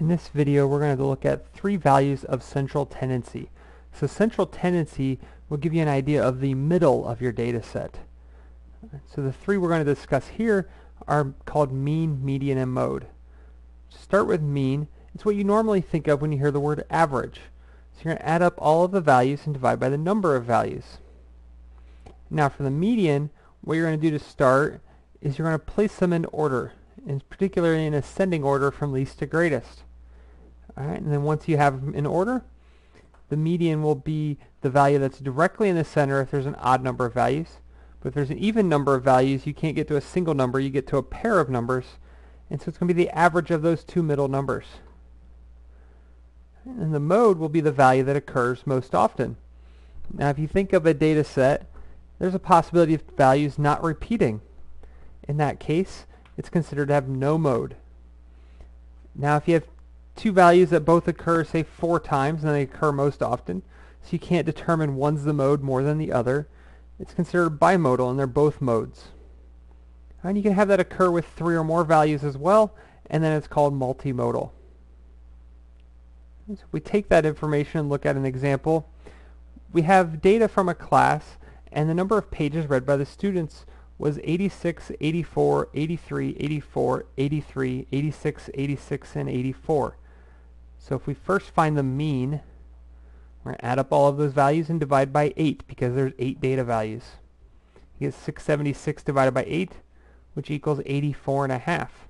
In this video, we're going to look at three values of central tendency. So central tendency will give you an idea of the middle of your data set. So the three we're going to discuss here are called mean, median, and mode. To start with mean. It's what you normally think of when you hear the word average. So you're going to add up all of the values and divide by the number of values. Now for the median, what you're going to do to start is you're going to place them in order, and particularly in ascending order from least to greatest. Alright, and then once you have them in order, the median will be the value that's directly in the center if there's an odd number of values. But if there's an even number of values, you can't get to a single number, you get to a pair of numbers. And so it's going to be the average of those two middle numbers. And the mode will be the value that occurs most often. Now if you think of a data set, there's a possibility of values not repeating. In that case, it's considered to have no mode. Now if you have two values that both occur, say, four times, and they occur most often. So you can't determine one's the mode more than the other. It's considered bimodal, and they're both modes. And you can have that occur with three or more values as well, and then it's called multimodal. So we take that information and look at an example. We have data from a class, and the number of pages read by the students was 86, 84, 83, 84, 83, 86, 86, and 84. So if we first find the mean, we're going to add up all of those values and divide by 8 because there's 8 data values. You get 676 divided by 8, which equals 84 and a half.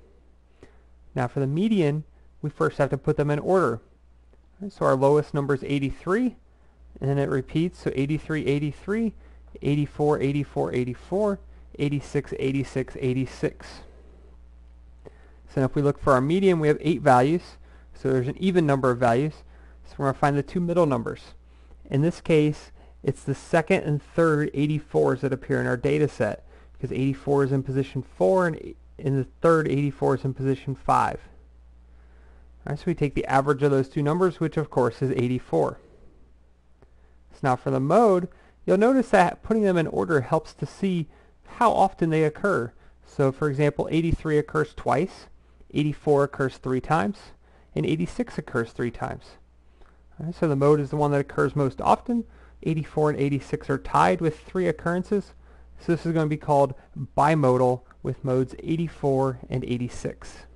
Now for the median, we first have to put them in order. So our lowest number is 83, and then it repeats, so 83, 83, 84, 84, 84, 86, 86, 86. So if we look for our median, we have 8 values. So there's an even number of values. So we're going to find the two middle numbers. In this case, it's the second and third 84s that appear in our data set because 84 is in position 4 and in the third 84 is in position 5. All right, so we take the average of those two numbers, which of course is 84. So now for the mode, you'll notice that putting them in order helps to see how often they occur. So for example, 83 occurs twice, 84 occurs three times, and 86 occurs three times. Right, so the mode is the one that occurs most often. 84 and 86 are tied with three occurrences. So this is going to be called bimodal with modes 84 and 86.